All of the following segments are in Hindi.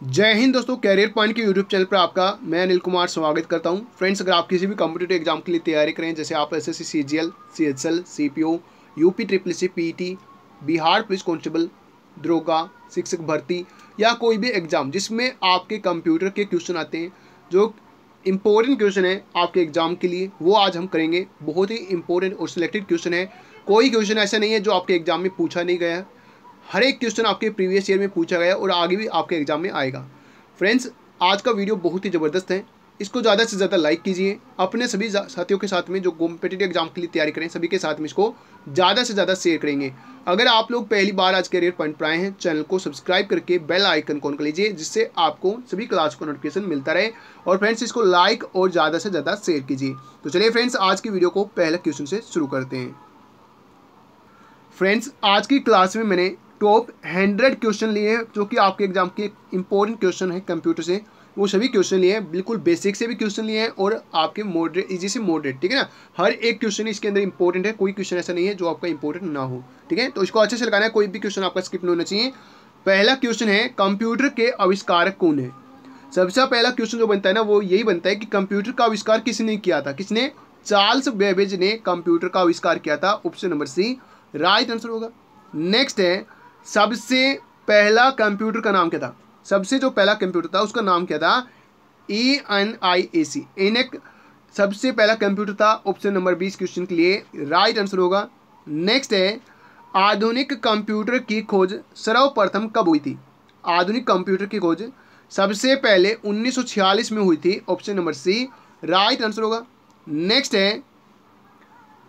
जय हिंद दोस्तों कैरियर पॉइंट के यूट्यूब चैनल पर आपका मैं अनिल कुमार स्वागत करता हूँ। फ्रेंड्स अगर आप किसी भी कॉम्पिटेटिव एग्ज़ाम के लिए तैयारी करें जैसे आप S S C C G L C H L C P O U P triple C P T Bihar police constable द्रोगा शिक्षक भर्ती या कोई भी एग्ज़ाम जिसमें आपके कंप्यूटर के क्वेश्चन आते हैं, जो इम्पोर्टेंट क्वेश्चन है आपके एग्ज़ाम के लिए, वो आज हम करेंगे। बहुत ही इंपॉर्टेंट और सिलेक्टेड क्वेश्चन है। कोई क्वेश्चन ऐसा नहीं है जो आपके एग्ज़ाम में पूछा नहीं गया हर एक क्वेश्चन आपके प्रीवियस ईयर में पूछा गया और आगे भी आपके एग्ज़ाम में आएगा। फ्रेंड्स आज का वीडियो बहुत ही ज़बरदस्त है। इसको ज़्यादा से ज़्यादा लाइक कीजिए। अपने सभी साथियों के साथ में जो कॉम्पिटेटिव एग्ज़ाम के लिए तैयारी करें, सभी के साथ में इसको ज़्यादा से ज़्यादा शेयर करेंगे। अगर आप लोग पहली बार आज कैरियर पॉइंट पर आए हैं चैनल को सब्सक्राइब करके बेल आइकन कॉन कर लीजिए, जिससे आपको सभी क्लास को नोटिफिकेशन मिलता रहे। और फ्रेंड्स इसको लाइक और ज़्यादा से ज़्यादा शेयर कीजिए। तो चलिए फ्रेंड्स आज की वीडियो को पहले क्वेश्चन से शुरू करते हैं। फ्रेंड्स आज की क्लास में मैंने टॉप हंड्रेड क्वेश्चन लिए हैं, जो कि आपके एग्ज़ाम के इंपॉर्टेंट क्वेश्चन है कंप्यूटर से। वो सभी क्वेश्चन लिए हैं, बिल्कुल बेसिक से भी क्वेश्चन लिए हैं और आपके मॉडरेट इजी से मॉडरेट ठीक है ना? हर एक क्वेश्चन इसके अंदर इंपॉर्टेंट है, कोई क्वेश्चन ऐसा नहीं है जो आपका इंपॉर्टेंट ना हो, ठीक है? तो इसको अच्छे से लगाना है, कोई भी क्वेश्चन आपका स्किप नहीं होना चाहिए। पहला क्वेश्चन है कंप्यूटर के आविष्कारक कौन है? सबसे पहला क्वेश्चन जो बनता है ना, वो यही बनता है कि कंप्यूटर का आविष्कार किसने किया था? किसने? चार्ल्स बेबेज ने कंप्यूटर का आविष्कार किया था। Option number C right answer होगा। नेक्स्ट है सबसे पहला कंप्यूटर का नाम क्या था? सबसे जो पहला कंप्यूटर था, उसका नाम क्या था? ई एन आई ए सी। इनेक सबसे पहला कंप्यूटर था, ऑप्शन नंबर बीस क्वेश्चन के लिए राइट आंसर होगा। नेक्स्ट है, आधुनिक कंप्यूटर की खोज सर्वप्रथम कब हुई थी? आधुनिक कंप्यूटर की खोज सबसे पहले 1946 में हुई थी, option number C right answer होगा। नेक्स्ट है,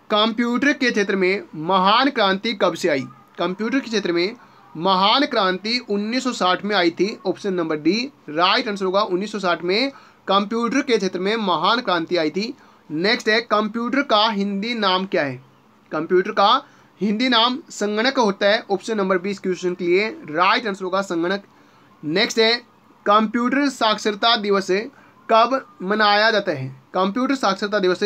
कंप्यूटर के क्षेत्र में महान क्रांति कब से आई? कंप्यूटर के क्षेत्र में महान क्रांति 1960 में आई थी option number D right answer होगा 1960 में कंप्यूटर के क्षेत्र में महान क्रांति आई थी। नेक्स्ट है कंप्यूटर का हिंदी नाम क्या है? कंप्यूटर का हिंदी नाम संगणक होता है ऑप्शन नंबर बीस क्वेश्चन के लिए राइट आंसर होगा संगणक। नेक्स्ट है कंप्यूटर साक्षरता दिवस कब मनाया जाता है? कंप्यूटर साक्षरता दिवस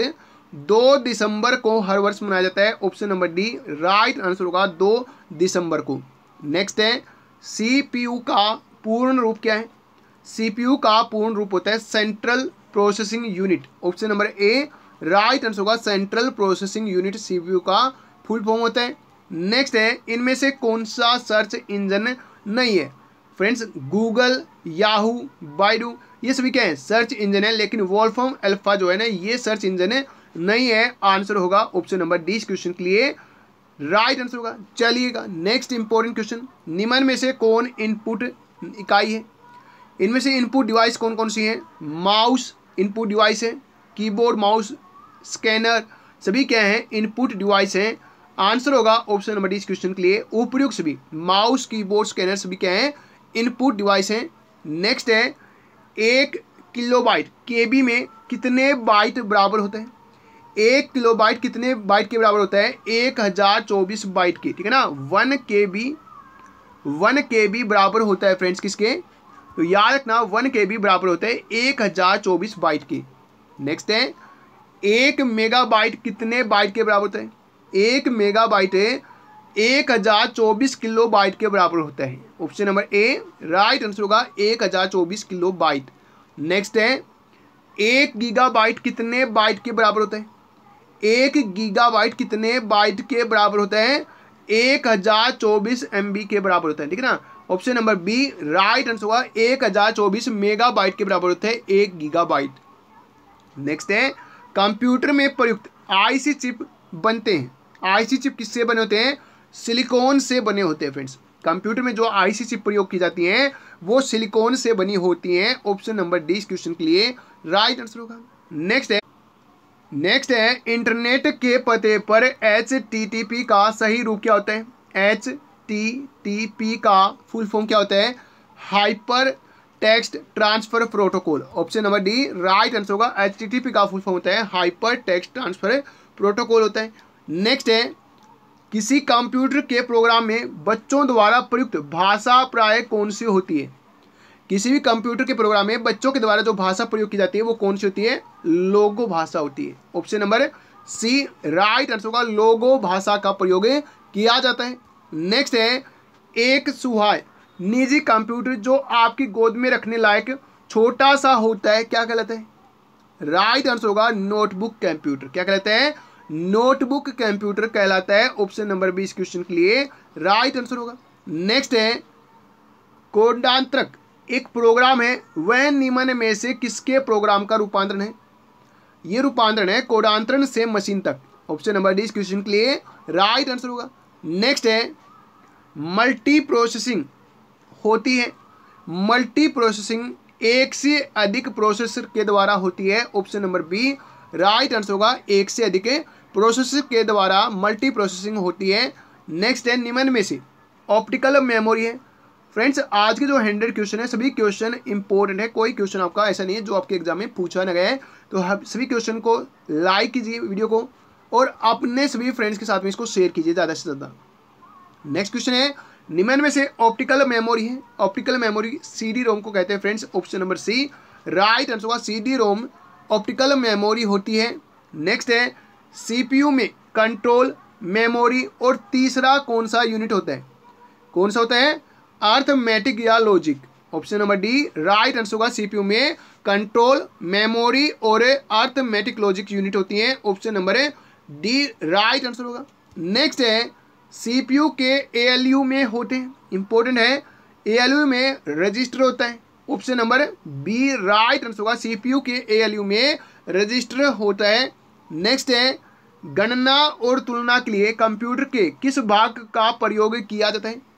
दो दिसंबर को हर वर्ष मनाया जाता है option number D right answer होगा दो दिसंबर को। नेक्स्ट है सीपीयू का पूर्ण रूप क्या है? सीपीयू का पूर्ण रूप होता है central processing unit option number A right answer होगा सेंट्रल प्रोसेसिंग यूनिट सीपीयू का फुल फॉर्म होता है. नेक्स्ट है, इनमें से कौन सा सर्च इंजन नहीं है? फ्रेंड्स गूगल याहू बाइडू ये सभी क्या है? सर्च इंजन है, लेकिन वॉल्फॉर्म अल्फ़ा जो है ना, ये सर्च इंजन है नहीं है. आंसर होगा ऑप्शन नंबर डी क्वेश्चन के लिए. राइट आंसर होगा। चलिएगा नेक्स्ट इंपॉर्टेंट क्वेश्चन निम्न में से कौन इनपुट इकाई है? इनमें से इनपुट डिवाइस कौन कौन सी है? माउस इनपुट डिवाइस है कीबोर्ड माउस स्कैनर सभी क्या हैं? इनपुट डिवाइस हैं। आंसर होगा ऑप्शन नंबर डी इस क्वेश्चन के लिए, उपयुक्त सभी। माउस कीबोर्ड स्कैनर सभी क्या हैं? इनपुट डिवाइस हैं। नेक्स्ट है, एक किलोबाइट केबी में कितने बाइट बराबर होते हैं? एक किलो बाइट कितने बाइट के बराबर होता है? एक हज़ार चौबीस बाइट के, ठीक है ना? वन के बी, वन के बी बराबर होता है फ्रेंड्स किसके? तो याद रखना, वन के बी बराबर होता है एक हज़ार चौबीस बाइट के। नेक्स्ट है, एक मेगा बाइट कितने बाइट के बराबर होता है? एक मेगा बाइट एक हज़ार चौबीस किलो बाइट के बराबर होता है। Option number A right answer होगा एक हज़ार चौबीस किलो बाइट नेक्स्ट है, एक गीगा बाइट कितने बाइट के बराबर होता है? एक गीगाबाइट कितने बाइट के बराबर होता है? एक हज़ार चौबीस एमबी के बराबर होता है, ठीक है ना? Option number B right answer होगा, एक हज़ार चौबीस मेगा बाइट के बराबर होता है, एक गीगा नेक्स्ट है कंप्यूटर में प्रयुक्त आईसी चिप बनते हैं। आईसी चिप किससे बने होते हैं? सिलिकॉन से बने होते हैं फ्रेंड्स कंप्यूटर में जो आईसी चिप प्रयोग की जाती हैं, वो सिलिकॉन से बनी होती हैं। ऑप्शन नंबर डी इस क्वेश्चन के लिए राइट आंसर होगा। नेक्स्ट है नेक्स्ट है इंटरनेट के पते पर एच टी टी पी का सही रूप क्या होता है? एच टी का फुल फॉर्म क्या होता है? Hyper text transfer protocol option number D right answer होगा। एच टी टी पी का फुल फॉर्म होता है हाइपर टेक्स्ट ट्रांसफ़र प्रोटोकॉल होता है। नेक्स्ट है, किसी कंप्यूटर के प्रोग्राम में बच्चों द्वारा प्रयुक्त भाषा प्राय कौन सी होती है? किसी भी कंप्यूटर के प्रोग्राम में बच्चों के द्वारा जो भाषा प्रयोग की जाती है, वो कौन सी होती है? लोगो भाषा होती है। Option number C right answer होगा, लोगो भाषा का प्रयोग किया जाता है। नेक्स्ट है, एक सुहाय, निजी कंप्यूटर जो आपकी गोद में रखने लायक छोटा सा होता है, क्या कहलाता है? राइट आंसर होगा नोटबुक कंप्यूटर क्या कहलाता है? नोटबुक कंप्यूटर कहलाता है। ऑप्शन नंबर बी इस क्वेश्चन के लिए राइट आंसर होगा। नेक्स्ट है, कोडांतरक। एक प्रोग्राम है, वह निम्न में से किसके प्रोग्राम का रूपांतरण है? ये रूपांतरण है कोडांतरण से मशीन तक। ऑप्शन नंबर डी इस क्वेश्चन के लिए राइट आंसर होगा। नेक्स्ट है मल्टी प्रोसेसिंग होती है। मल्टी प्रोसेसिंग एक से अधिक प्रोसेसर के द्वारा होती है। Option number B right answer होगा, एक से अधिक प्रोसेसर के द्वारा मल्टी प्रोसेसिंग होती है। नेक्स्ट है निम्न में से ऑप्टिकल मेमोरी है। फ्रेंड्स आज के जो हंड्रेड क्वेश्चन है, सभी क्वेश्चन इंपॉर्टेंट है। कोई क्वेश्चन आपका ऐसा नहीं है जो आपके एग्ज़ाम में पूछा न गया है। तो सभी क्वेश्चन को लाइक कीजिए वीडियो को और अपने सभी फ्रेंड्स के साथ में इसको शेयर कीजिए ज़्यादा से ज़्यादा। नेक्स्ट क्वेश्चन है, निम्न में से ऑप्टिकल मेमोरी है। Optical memory C D ROM को कहते हैं friends option number C right answer होगा C D ROM optical memory होती है। नेक्स्ट है सीपीयू में कंट्रोल मेमोरी और तीसरा कौन सा यूनिट होता है? कौन सा होता है? अर्थमेटिक या logic option number D right answer होगा सीपीयू में. कंट्रोल मेमोरी और अर्थमेटिक लॉजिक यूनिट होती है. Option number D right answer होगा. नेक्स्ट है सीपीयू के एएलयू में होते हैं. इंपॉर्टेंट है एएलयू में रजिस्टर होता है. Option number B right answer होगा सीपीयू के एएलयू में रजिस्टर होता है. नेक्स्ट है, गणना और तुलना के लिए कंप्यूटर के किस भाग का प्रयोग किया जाता है?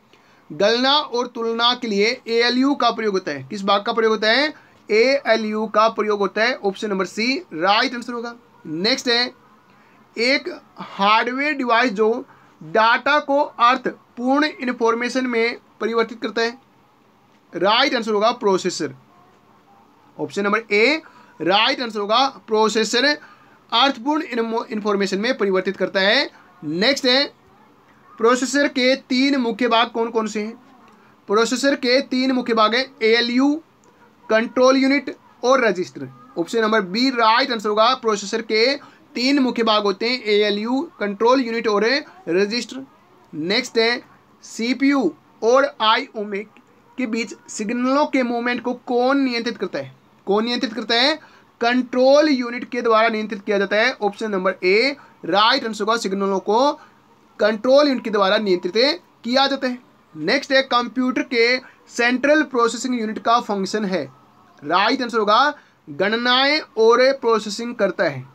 गणना और तुलना के लिए एएलयू का प्रयोग होता है। किस भाग का प्रयोग होता है? एएलयू का प्रयोग होता है। Option number C right answer होगा। नेक्स्ट है, एक हार्डवेयर डिवाइस जो डाटा को अर्थ पूर्ण इंफॉर्मेशन में परिवर्तित करता है। राइट आंसर होगा processor option number A right answer होगा प्रोसेसर अर्थपूर्ण इंफॉर्मेशन में परिवर्तित करता है। नेक्स्ट है प्रोसेसर के तीन मुख्य भाग कौन कौन से हैं? प्रोसेसर के तीन मुख्य भाग हैं एएलयू कंट्रोल यूनिट और register option number B right answer होगा। प्रोसेसर के तीन मुख्य भाग होते हैं A L U control unit और रजिस्टर नेक्स्ट है सीपीयू और आई ओमे के बीच सिग्नलों के मूवमेंट को कौन नियंत्रित करता है? कौन नियंत्रित करता है? कंट्रोल यूनिट के द्वारा नियंत्रित किया जाता है। Option number A right answer होगा। सिग्नलों को कंट्रोल यूनिट के द्वारा नियंत्रित किया जाता है। नेक्स्ट है कंप्यूटर के सेंट्रल प्रोसेसिंग यूनिट का फ़ंक्शन है। राइट आंसर होगा, गणनाएँ और प्रोसेसिंग करता है।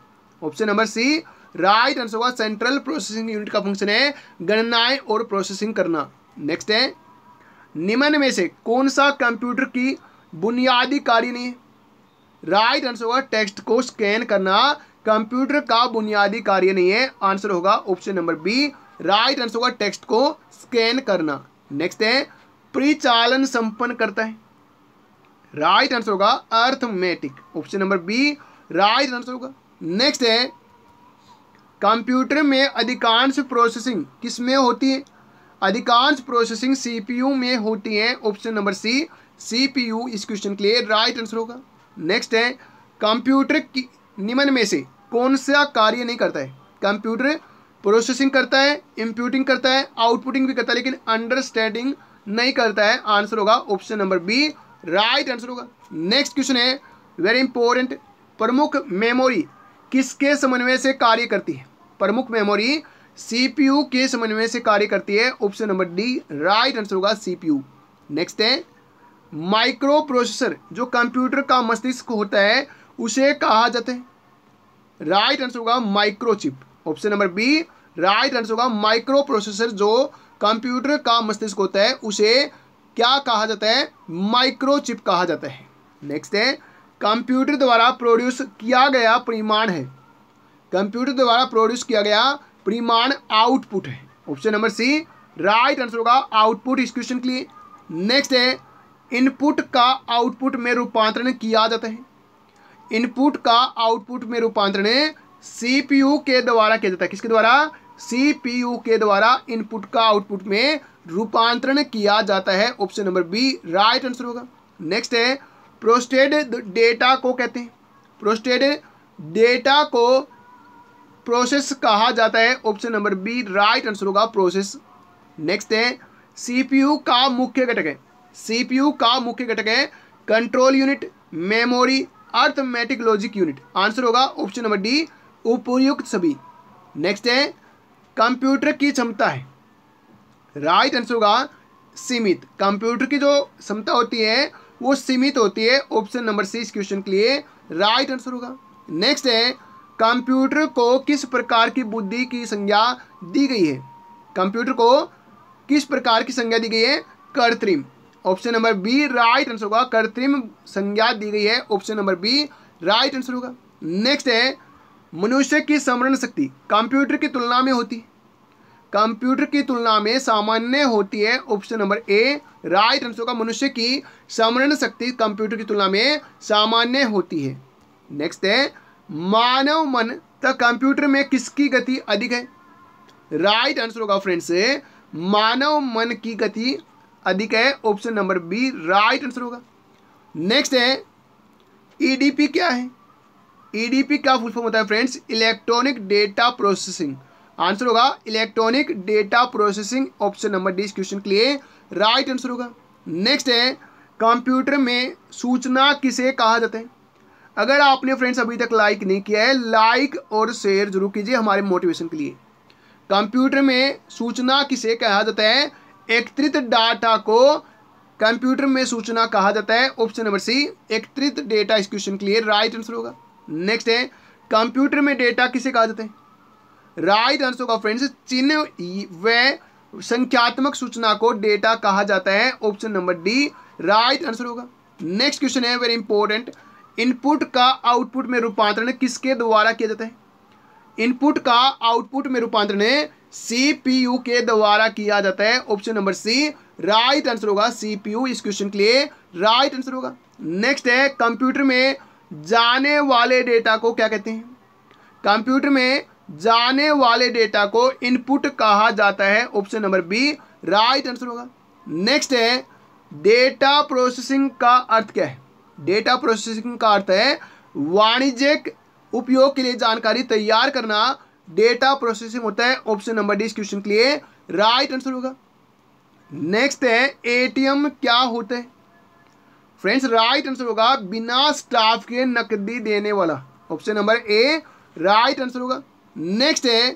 Option number C right answer होगा सेंट्रल प्रोसेसिंग यूनिट का फ़ंक्शन है, गणनाएँ और प्रोसेसिंग करना। नेक्स्ट है, निम्न में से कौन सा कंप्यूटर की बुनियादी कार्य नहीं है? राइट आंसर होगा टेक्स्ट को स्कैन करना कंप्यूटर का बुनियादी कार्य नहीं है। आंसर होगा option number B right answer होगा टेक्स्ट को स्कैन करना। नेक्स्ट है, परिचालन संपन्न करता है। राइट आंसर होगा arithmetic. Option number B, right answer होगा। नेक्स्ट है, कंप्यूटर में अधिकांश प्रोसेसिंग किसमें होती है? अधिकांश प्रोसेसिंग सीपीयू में होती है। ऑप्शन नंबर सी, सीपीयू, इस क्वेश्चन के लिए राइट आंसर होगा। नेक्स्ट है, कंप्यूटर की निम्न में से कौन सा कार्य नहीं करता है? कंप्यूटर प्रोसेसिंग करता है इम्प्यूटिंग करता है आउटपुटिंग भी करता है, लेकिन अंडरस्टैंडिंग नहीं करता है आंसर होगा option number B right answer होगा। नेक्स्ट क्वेश्चन है वेरी इंपॉर्टेंट प्रमुख मेमोरी किसके समन्वय से कार्य करती है? प्रमुख मेमोरी सीपीयू के समन्वय से कार्य करती है option number D right answer होगा सीपीयू नेक्स्ट है माइक्रो प्रोसेसर जो कंप्यूटर का मस्तिष्क होता है, उसे कहा जाता है। राइट आंसर होगा microchip option number B right answer होगा माइक्रो प्रोसेसर जो कंप्यूटर का मस्तिष्क होता है, उसे क्या कहा जाता है? माइक्रोचिप कहा जाता है। नेक्स्ट है कंप्यूटर द्वारा प्रोड्यूस किया गया परिमाण है। कंप्यूटर द्वारा प्रोड्यूस किया गया परिमाण आउटपुट है। Option number C right answer होगा आउटपुट इस क्वेश्चन के लिए। नेक्स्ट है इनपुट का आउटपुट में रूपांतरण किया जाता है। इनपुट का आउटपुट में रूपांतरण सीपीयू के द्वारा किया जाता है। किसके द्वारा? सीपीयू के द्वारा इनपुट का आउटपुट में रूपांतरण किया जाता है। Option number B, right answer होगा। नेक्स्ट है प्रोस्टेड डेटा को कहते हैं। प्रोस्टेड डेटा को प्रोसेस कहा जाता है। Option number B, right answer होगा प्रोसेस। नेक्स्ट है, सीपीयू का मुख्य घटक है। सीपीयू का मुख्य घटक है, control unit, memory, arithmetic logic unit. Answer होगा ऑप्शन नंबर डी उपयुक्त सभी। नेक्स्ट है कंप्यूटर की क्षमता है। राइट आंसर होगा सीमित। कंप्यूटर की जो क्षमता होती है, वो सीमित होती है ऑप्शन नंबर सी इस क्वेश्चन के लिए। राइट आंसर होगा। नेक्स्ट है कंप्यूटर को किस प्रकार की बुद्धि की संज्ञा दी गई है? कंप्यूटर को किस प्रकार की संज्ञा दी गई है? कृत्रिम option number B right answer होगा। कृत्रिम संज्ञा दी गई है। Option number B right answer होगा। नेक्स्ट है मनुष्य की स्मरण शक्ति कंप्यूटर की तुलना में होती कंप्यूटर की तुलना में सामान्य होती है option number A, right answer होगा मनुष्य की स्मरण शक्ति कंप्यूटर की तुलना में सामान्य होती है। नेक्स्ट है, मानव मन तक कंप्यूटर में किसकी गति अधिक है? राइट आंसर होगा फ्रेंड्स, मानव मन की गति अधिक है, option number B, right answer होगा। नेक्स्ट है ईडीपी e क्या है? ईडीपी e क्या फुल फॉर्म होता है friends electronic data processing answer होगा electronic data processing option number D question के लिए. राइट आंसर होगा. नेक्स्ट है कंप्यूटर में सूचना किसे कहा जाता है? अगर आपने फ्रेंड्स अभी तक लाइक नहीं किया है लाइक और शेयर ज़रूर कीजिए हमारे मोटिवेशन के लिए. कंप्यूटर में सूचना किसे कहा जाता है? एकत्रित डाटा को कंप्यूटर में सूचना कहा जाता है. ऑप्शन नंबर सी एकत्रित डेटा इस क्वेश्चन के लिए. राइट आंसर होगा. नेक्स्ट है कंप्यूटर में डेटा किसे कहा जाता है? राइट आंसर होगा फ्रेंड्स चिन्ह व, संख्यात्मक सूचना को डेटा कहा जाता है option number D right answer होगा। नेक्स्ट क्वेश्चन है वेरी इंपॉर्टेंट इनपुट का आउटपुट में रूपांतरण किसके द्वारा किया जाता है? इनपुट का आउटपुट में रूपांतरण सीपीयू के द्वारा किया जाता है option number C right answer होगा सीपीयू इस क्वेश्चन के लिए राइट आंसर होगा। नेक्स्ट है कंप्यूटर में जाने वाले डेटा को क्या कहते हैं? कंप्यूटर में जाने वाले डेटा को इनपुट कहा जाता है, option number B, right answer होगा। नेक्स्ट है, डेटा प्रोसेसिंग का अर्थ क्या है? डेटा प्रोसेसिंग का अर्थ है, वाणिज्यिक उपयोग के लिए जानकारी तैयार करना, डेटा प्रोसेसिंग होता है, ऑप्शन नंबर डी इस क्वेश्चन के लिए राइट आंसर होगा। नेक्स्ट है, एटीएम क्या होता है? फ्रेंड्स राइट आंसर होगा बिना स्टाफ के नकदी देने वाला। Option number A right answer होगा। नेक्स्ट है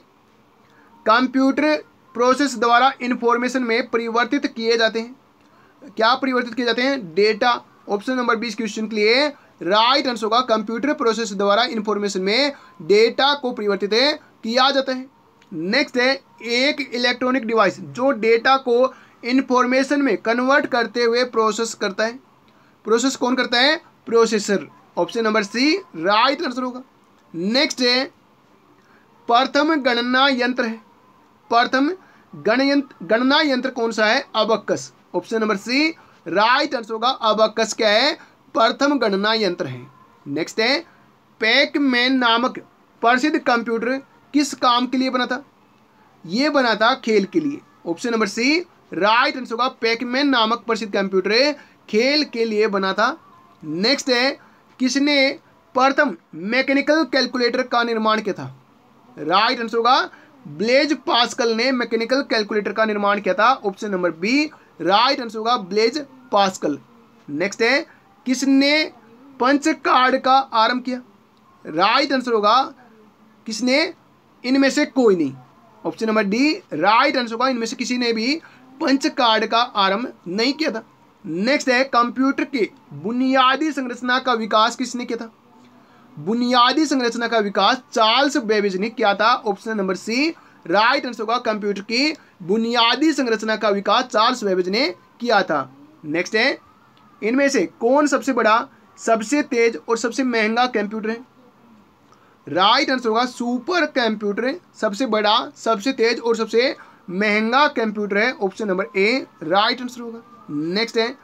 कंप्यूटर प्रोसेस द्वारा इंफॉर्मेशन में परिवर्तित किए जाते हैं। क्या परिवर्तित किए जाते हैं? डेटा ऑप्शन नंबर बीस क्वेश्चन के लिए राइट आंसर होगा। कंप्यूटर प्रोसेस द्वारा इंफॉर्मेशन में डेटा को परिवर्तित किया जाता है। नेक्स्ट है, एक इलेक्ट्रॉनिक डिवाइस जो डेटा को इंफॉर्मेशन में कन्वर्ट करते हुए प्रोसेस करता है। प्रोसेस कौन करता है? Processor option number C right answer होगा. नेक्स्ट है, प्रथम गणना यंत्र है. प्रथम गणयंत्र, गणना यंत्र कौन सा है? Abacus option number C right answer होगा. अबक्कस क्या है? प्रथम गणना यंत्र है. नेक्स्ट है पैकमैन नामक प्रसिद्ध कंप्यूटर किस काम के लिए बना था? ये बना था खेल के लिए. Option number C right answer होगा. पैकमैन नामक प्रसिद्ध कंप्यूटर खेल के लिए बना था। नेक्स्ट है, किसने प्रथम मैकेनिकल कैलकुलेटर का निर्माण किया था? राइट आंसर होगा ब्लेज पास्कल ने मैकेनिकल कैलकुलेटर का निर्माण किया था। Option number B right answer होगा ब्लेज पास्कल नेक्स्ट है, किसने पंच कार्ड का आरंभ किया? राइट आंसर होगा, किसने? इनमें से कोई नहीं। Option number D right answer होगा, इनमें से किसी ने भी पंच कार्ड का आरंभ नहीं किया था। नेक्स्ट है कंप्यूटर के। बुनियादी संरचना का विकास किसने किया था? बुनियादी संरचना का विकास चार्ल्स बेबेज ने किया था। Option number C right answer होगा कंप्यूटर की। बुनियादी संरचना का विकास चार्ल्स बेबेज ने किया था। नेक्स्ट है, इनमें से कौन सबसे बड़ा, सबसे तेज और सबसे महँगा कंप्यूटर है? राइट आंसर होगा सुपर कंप्यूटर सबसे बड़ा, सबसे तेज और सबसे महँगा कंप्यूटर है। Option number A right answer होगा। नेक्स्ट है,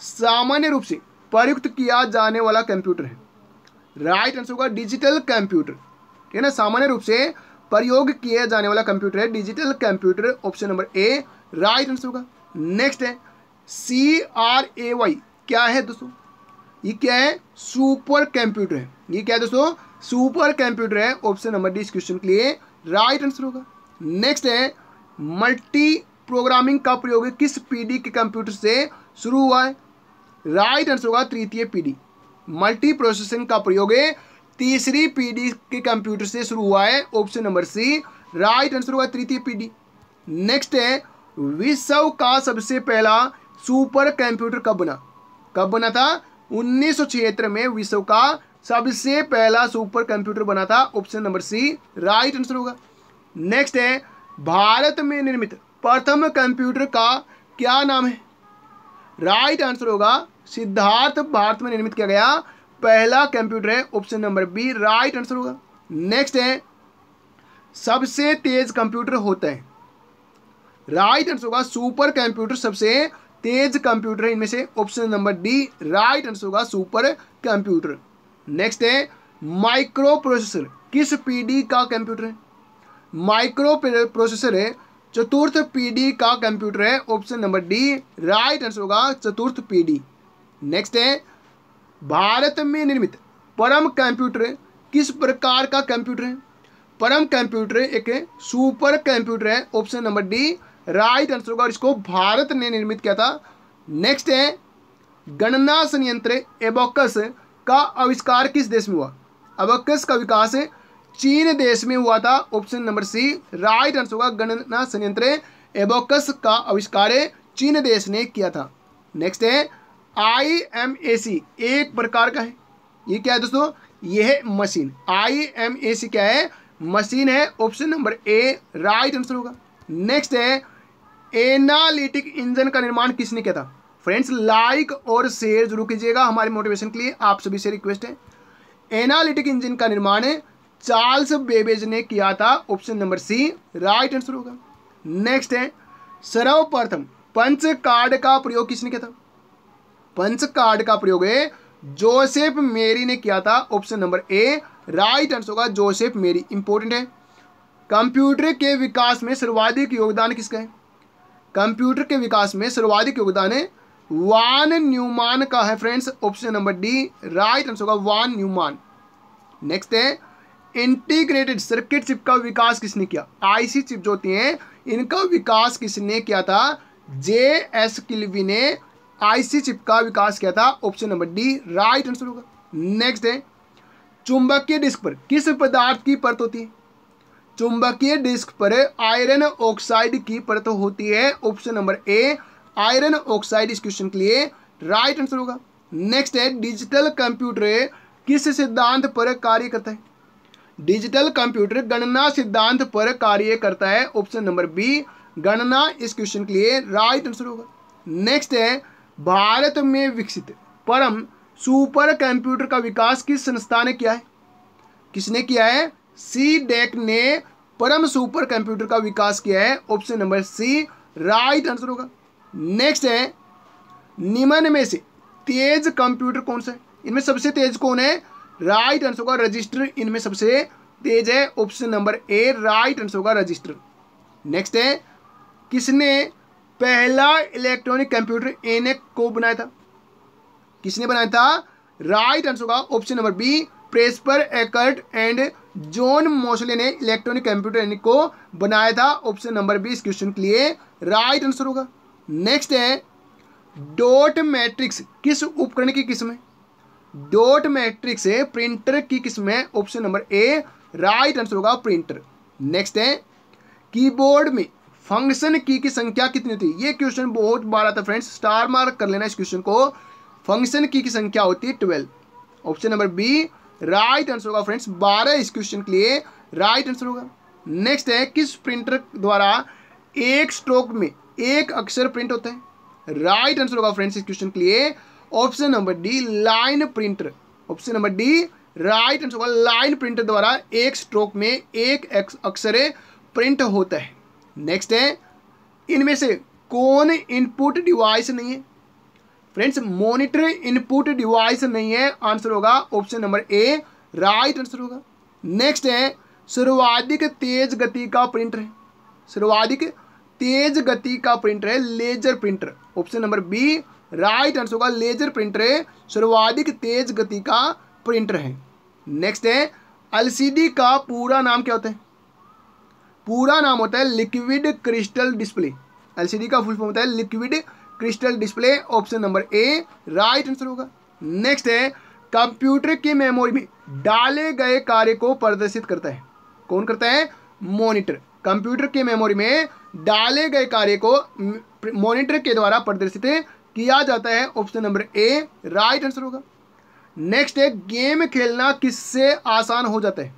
सामान्य रूप से प्रयुक्त किया जाने वाला कंप्यूटर है। राइट आंसर होगा डिजिटल कंप्यूटर ठीक है ना? सामान्य रूप से प्रयोग किया जाने वाला कंप्यूटर है digital computer option number A right answer होगा। नेक्स्ट है सी आर ए वाई क्या है दोस्तों? ये क्या है? सुपर कंप्यूटर है। ये क्या है दोस्तों? सुपर कंप्यूटर है। ऑप्शन नंबर डी इस क्वेश्चन के लिए राइट आंसर होगा। नेक्स्ट है मल्टी प्रोग्रामिंग का प्रयोग किस पीढ़ी के कंप्यूटर से शुरू हुआ है? राइट आंसर होगा तृतीय पीढ़ी मल्टी प्रोसेसिंग का प्रयोग तीसरी पीढ़ी के कंप्यूटर से शुरू हुआ है option number C right answer होगा तृतीय पीढ़ी नेक्स्ट है, विश्व का सबसे पहला सुपर कंप्यूटर कब बना? कब बना था? उन्नीस सौ छिहत्तर में विश्व का सबसे पहला सुपर कंप्यूटर बना था option number C right answer होगा। नेक्स्ट है, भारत में निर्मित प्रथम कंप्यूटर का क्या नाम है? राइट आंसर होगा, सिद्धार्थ भारत में निर्मित किया गया पहला कंप्यूटर है option number B right answer होगा। नेक्स्ट है, सबसे तेज कंप्यूटर होता है। राइट आंसर होगा सुपर कंप्यूटर सबसे तेज कंप्यूटर है, इनमें से option number D right answer होगा सुपर कंप्यूटर नेक्स्ट है माइक्रो प्रोसेसर किस पीढ़ी का कंप्यूटर है? माइक्रो प्रोसेसर है चतुर्थ पीडी का कंप्यूटर है option number D right answer होगा चतुर्थ पीढ़ी नेक्स्ट है, भारत में निर्मित परम कंप्यूटर किस प्रकार का कंप्यूटर है? परम कंप्यूटर एक सुपर कंप्यूटर है option number D right answer होगा इसको भारत ने निर्मित किया था. नेक्स्ट है, गणना संयंत्र एबोकस का आविष्कार किस देश में हुआ? अबकस का विकास चीन देश में हुआ था। Option number C, right answer होगा गणना संयंत्र एबोकस का आविष्कार चीन देश ने किया था। नेक्स्ट है आई एम ए सी एक प्रकार का है। ये क्या है दोस्तों? ये है मशीन। आई एम ए सी क्या है? मशीन है। Option number A, right answer होगा। नेक्स्ट है, एनालिटिक इंजन का निर्माण किसने किया था? फ्रेंड्स, लाइक और शेयर ज़रूर कीजिएगा हमारे मोटिवेशन के लिए। आप सभी से रिक्वेस्ट है, एनालिटिक इंजन का निर्माण चार्ल्स बेबेज ने किया था option number C, right answer होगा। नेक्स्ट है, सर्वप्रथम पंच कार्ड का प्रयोग किसने किया था? पंच कार्ड का प्रयोग है, जोसेफ मेरी ने किया था option number A, right answer होगा, जोसेफ मेरी। इंपॉर्टेंट है, कंप्यूटर के विकास में सर्वाधिक योगदान किसका है? कंप्यूटर के विकास में सर्वाधिक योगदान है, वान न्यूमान का है friends, option number D, right answer होगा, वान न्यूमान। नेक्स्ट है इंटीग्रेटेड सर्किट चिप का विकास किसने किया? आईसी चिप जो होती हैं, इनका विकास किसने किया था? जे एस किलवी ने आईसी चिप का विकास किया था। Option number D right answer होगा। नेक्स्ट है, चुंबकीय डिस्क पर किस पदार्थ की परत होती है? चुंबकीय डिस्क पर आयरन ऑक्साइड की परत होती है। Option number A iron oxide इस क्वेश्चन के लिए राइट आंसर होगा। नेक्स्ट है, डिजिटल कंप्यूटर किस सिद्धांत पर कार्य करता है? डिजिटल कंप्यूटर गणना सिद्धांत पर कार्य करता है। ऑप्शन नंबर बी, गणना इस क्वेश्चन के लिए राइट आंसर होगा। नेक्स्ट है, भारत में विकसित परम सुपर कंप्यूटर का विकास किस संस्था ने किया है? किसने किया है? सी डेक ने परम सुपर कंप्यूटर का विकास किया है। Option number C, right answer होगा। नेक्स्ट है, निम्न में से तेज कंप्यूटर कौन सा है? इनमें सबसे तेज कौन है? राइट आंसर होगा रजिस्टर। इनमें सबसे तेज है option number A, right answer होगा रजिस्टर। नेक्स्ट है, किसने पहला इलेक्ट्रॉनिक कंप्यूटर एनएक को बनाया था? किसने बनाया था? राइट आंसर होगा option number B, Presper, Eckert and John Mauchly ने इलेक्ट्रॉनिक कंप्यूटर को बनाया था। ऑप्शन नंबर बी, इस क्वेश्चन के लिए राइट आंसर होगा। नेक्स्ट है, डॉट मैट्रिक्स किस उपकरण की किस्म है? डॉट मैट्रिक्स है, प्रिंटर की किस्म है option number A, right answer होगा प्रिंटर। नेक्स्ट है, कीबोर्ड में फ़ंक्शन की की संख्या कितनी होती है? ये क्वेश्चन बहुत बार आता है फ्रेंड्स, स्टार मार्क कर लेना इस क्वेश्चन को। फ़ंक्शन की की संख्या होती है twelve. Option number B, right answer होगा फ्रेंड्स, बारह इस क्वेश्चन के लिए राइट आंसर होगा। नेक्स्ट है, किस प्रिंटर द्वारा एक स्ट्रोक में एक अक्षर प्रिंट होता है? राइट आंसर होगा फ्रेंड्स इस क्वेश्चन के लिए option number D line printer option number D right answer होगा लाइन प्रिंटर द्वारा एक स्ट्रोक में एक अक्षर प्रिंट होता है। नेक्स्ट है, इनमें से कौन इनपुट डिवाइस नहीं है? फ्रेंड्स मॉनिटर इनपुट डिवाइस नहीं है। आंसर होगा option number A right answer होगा। नेक्स्ट है, सर्वाधिक तेज गति का प्रिंटर है। सर्वाधिक तेज गति का प्रिंटर है laser printer option number B right answer होगा लेजर प्रिंटर सर्वाधिक तेज गति का प्रिंटर है। नेक्स्ट है एलसीडी का पूरा नाम क्या होता है? पूरा नाम होता है लिक्विड क्रिस्टल डिस्प्ले एलसीडी का फुल फॉर्म होता है liquid crystal display option number A right answer होगा। नेक्स्ट है कंप्यूटर की मेमोरी में डाले गए कार्य को प्रदर्शित करता है। कौन करता है? मॉनिटर कंप्यूटर की मेमोरी में डाले गए कार्य को मॉनिटर के द्वारा प्रदर्शित किया जाता है? Option number A right answer होगा। नेक्स्ट है गेम खेलना किससे आसान हो जाता है?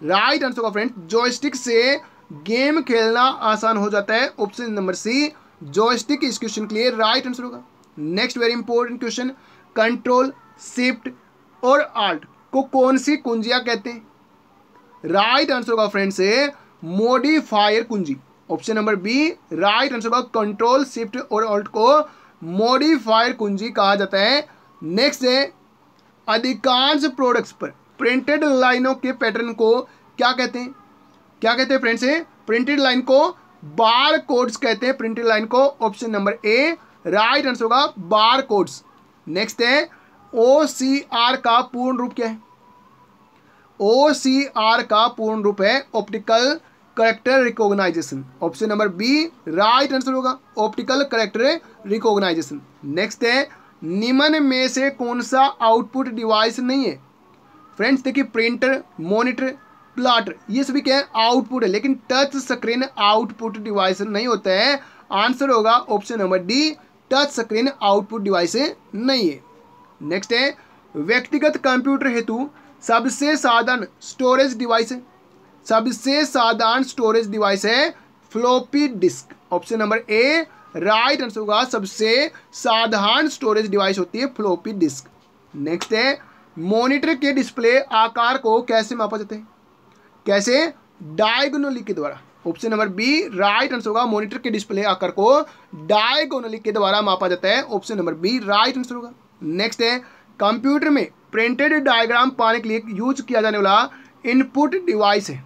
राइट आंसर होगा फ्रेंड जॉयस्टिक से गेम खेलना आसान हो जाता है। ऑप्शन नंबर सी जॉयस्टिक इस क्वेश्चन के लिए राइट आंसर होगा। Next very important question control shift और आल्ट को कौन सी कुंजियाँ कहते हैं? राइट आंसर होगा फ्रेंड से मोडिफायर कुंजी। Option number B right answer होगा कंट्रोल शिफ्ट और ऑल्ट को मॉडिफायर कुंजी कहा जाता है। नेक्स्ट है, अधिकांश प्रोडक्ट्स पर प्रिंटेड लाइनों के पैटर्न को क्या कहते हैं? क्या कहते हैं फ्रेंड्स प्रिंटेड लाइन को बार कोड्स कहते हैं। प्रिंटेड लाइन को option number A right answer होगा बार कोड्स नेक्स्ट है ओ सी आर का पूर्ण रूप क्या है? ओ सी आर का पूर्ण रूप है optical character recognition option number B right answer होगा. ऑप्टिकल करेक्टर रिकॉग्नाइजेशन नेक्स्ट है, निम्न में से कौन सा आउटपुट डिवाइस नहीं है? फ्रेंड्स देखिए प्रिंटर मॉनिटर प्लाटर ये सभी क्या है? आउटपुट है, लेकिन टच स्क्रीन आउटपुट डिवाइस नहीं होता है. आंसर होगा option number D touch screen output device नहीं है. नेक्स्ट है, व्यक्तिगत कंप्यूटर हेतु सबसे साधारण स्टोरेज डिवाइस सबसे साधारण स्टोरेज डिवाइस है floppy disk option number A right answer होगा, सबसे साधारण स्टोरेज डिवाइस होती है फ्लोपी डिस्क नेक्स्ट है मॉनिटर के डिस्प्ले आकार को कैसे मापा जाता है? कैसे? डायगोनली के द्वारा. Option number B right answer होगा मॉनिटर के डिस्प्ले आकार को डायगोनली के द्वारा मापा जाता है. Option number B right answer होगा. नेक्स्ट है कंप्यूटर में प्रिंटेड डायग्राम पाने के लिए यूज़ किया जाने वाला इनपुट डिवाइस है.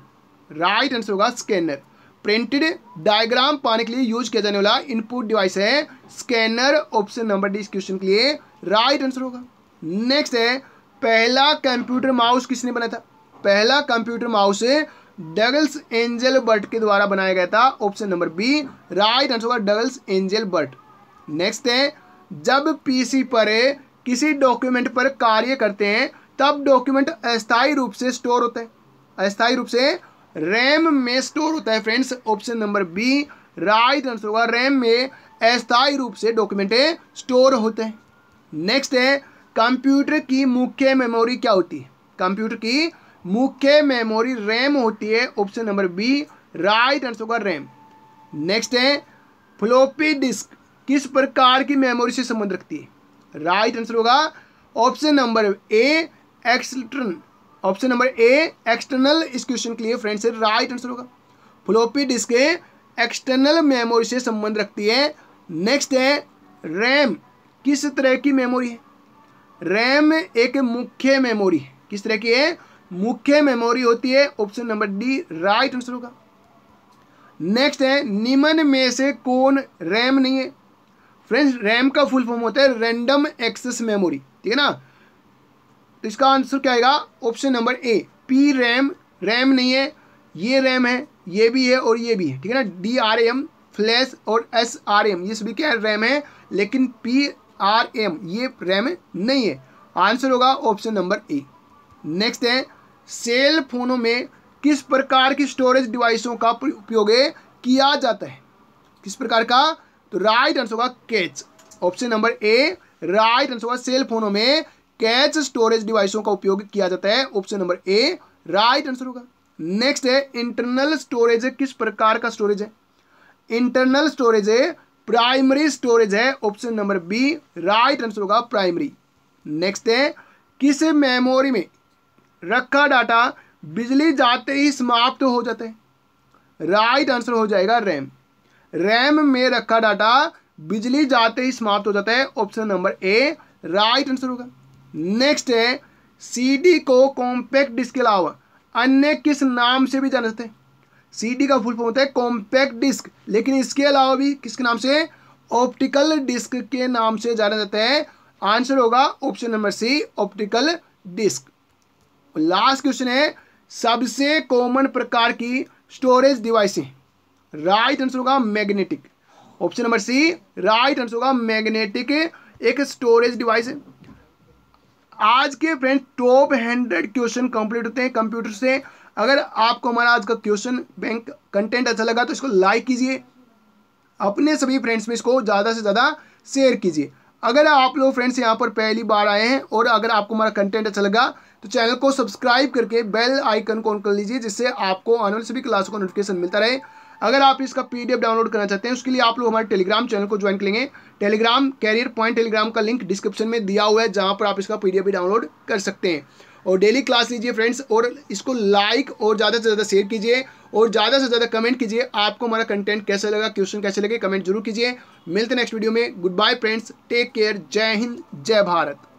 राइट आंसर होगा स्कैनर। प्रिंटेड डायग्राम पाने के लिए यूज़ किया जाने वाला इनपुट डिवाइस है स्कैनर। ऑप्शन नंबर डी इस क्वेश्चन के लिए राइट आंसर होगा। नेक्स्ट है, पहला कंप्यूटर माउस किसने बनाया था? पहला computer mouse Douglas Engelbart के द्वारा बनाया गया था। Option number B right answer होगा डगल्स एंजल बर्ट नेक्स्ट है, जब पीसी पर, किसी डॉक्यूमेंट पर कार्य करते हैं, तब डॉक्यूमेंट अस्थायी रूप से स्टोर होता है। अस्थायी रूप से रैम में स्टोर होता है friends, option number B, right answer होगा रैम में अस्थायी रूप से डॉक्यूमेंट स्टोर होते हैं। नेक्स्ट है, कंप्यूटर की मुख्य मेमोरी क्या होती है? कंप्यूटर की मुख्य मेमोरी रैम होती है, option number B, right answer होगा रैम। नेक्स्ट है, फ्लोपी डिस्क किस प्रकार की मेमोरी से संबंध रखती है? राइट आंसर होगा, option number A, extern. Option number A external इस क्वेश्चन के लिए फ्रेंड्स राइट आंसर होगा। फ्लोपी डिस्क एक्सटर्नल मेमोरी से संबंध रखती है। नेक्स्ट है रैम किस तरह की मेमोरी है? रैम एक मुख्य मेमोरी किस तरह की है? मुख्य मेमोरी होती है। Option number D right answer होगा। नेक्स्ट है, निम्न में से कौन रैम नहीं है? फ्रेंड्स रैम का फुल फॉर्म होता है रैंडम एक्सेस मेमोरी ठीक है ना? तो इसका आंसर क्या आएगा? Option number A P RAM RAM नहीं है, ये रैम है, ये भी है और ये भी है, ठीक है ना? डी आर एम फ्लैश और एस आर एम ये सभी क्या रैम है, लेकिन पी आर एम ये रैम नहीं है। आंसर होगा ऑप्शन नंबर ए नेक्स्ट है सेल फोनों में किस प्रकार की स्टोरेज डिवाइसों का उपयोग किया जाता है? किस प्रकार का? तो राइट आंसर होगा cache option number A right answer होगा सेल फोनों में कैच स्टोरेज डिवाइसों का उपयोग किया जाता है। Option number A, right answer होगा। नेक्स्ट है, इंटरनल स्टोरेज किस प्रकार का स्टोरेज है? इंटरनल स्टोरेज है प्राइमरी स्टोरेज है। Option number B, right answer होगा प्राइमरी। नेक्स्ट है, किस मेमोरी में रखा डाटा बिजली जाते ही समाप्त हो जाते हैं? राइट आंसर हो जाएगा रैम। रैम में रखा डाटा बिजली जाते ही समाप्त हो जाता है। Option number A, right answer होगा। नेक्स्ट है सीडी को कॉम्पैक्ट डिस्क के अलावा अन्य किस नाम से भी जाना जाते हैं? सीडी का फुल फॉर्म होता है कॉम्पैक्ट डिस्क लेकिन इसके अलावा भी किसके नाम से? ऑप्टिकल डिस्क के नाम से जाना जाता है। आंसर होगा option number C optical disc last question है, सबसे कॉमन प्रकार की स्टोरेज डिवाइसें राइट आंसर होगा magnetic option number C right answer होगा मैग्नेटिक एक स्टोरेज डिवाइस है। आज के friend top hundred question complete होते हैं कंप्यूटर से। अगर आपको हमारा आज का क्वेश्चन बैंक कंटेंट अच्छा लगा तो इसको लाइक कीजिए। अपने सभी फ्रेंड्स में इसको ज़्यादा से ज़्यादा शेयर कीजिए। अगर आप लोग फ्रेंड्स यहाँ पर पहली बार आए हैं और अगर आपको हमारा कंटेंट अच्छा लगा तो चैनल को सब्सक्राइब करके बेल आइकन को ऑन कर लीजिए, जिससे आपको आने वाली सभी क्लासों का नोटिफिकेशन मिलता रहे। अगर आप इसका पीडीएफ डाउनलोड करना चाहते हैं, उसके लिए आप लोग हमारे टेलीग्राम चैनल को ज्वाइन करेंगे। टेलीग्राम, कैरियर पॉइंट टेलीग्राम का लिंक डिस्क्रिप्शन में दिया हुआ है, जहाँ पर आप इसका पीडीएफ भी डाउनलोड कर सकते हैं। और डेली क्लास लीजिए फ्रेंड्स, और इसको लाइक और ज़्यादा से ज़्यादा शेयर कीजिए, और ज़्यादा से ज़्यादा कमेंट कीजिए, आपको हमारा कंटेंट कैसे लगा, क्वेश्चन कैसे लगे, कमेंट ज़रूर कीजिए। मिलते नेक्स्ट वीडियो में। Good bye friends, take care, जय हिंद, जय भारत।